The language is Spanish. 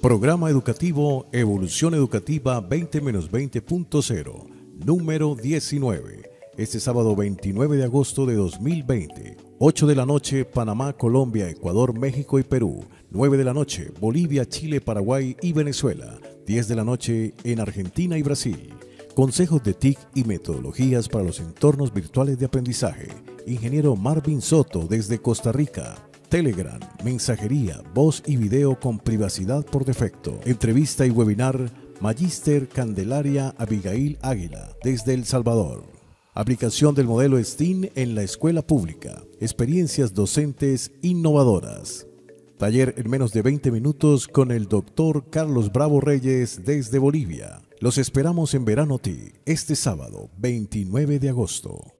Programa Educativo Evolución Educativa 20-20.0, número 19. Este sábado 29 de agosto de 2020. 8 de la noche, Panamá, Colombia, Ecuador, México y Perú. 9 de la noche, Bolivia, Chile, Paraguay y Venezuela. 10 de la noche en Argentina y Brasil. Consejos de TIC y metodologías para los entornos virtuales de aprendizaje. Ingeniero Marvin Soto desde Costa Rica. Telegram, mensajería, voz y video con privacidad por defecto. Entrevista y webinar Magister Candelaria Abigail Águila desde El Salvador. Aplicación del modelo STEAM en la escuela pública. Experiencias docentes innovadoras. Taller en menos de 20 minutos con el doctor Carlos Bravo Reyes desde Bolivia. Los esperamos en Verano T este sábado 29 de agosto.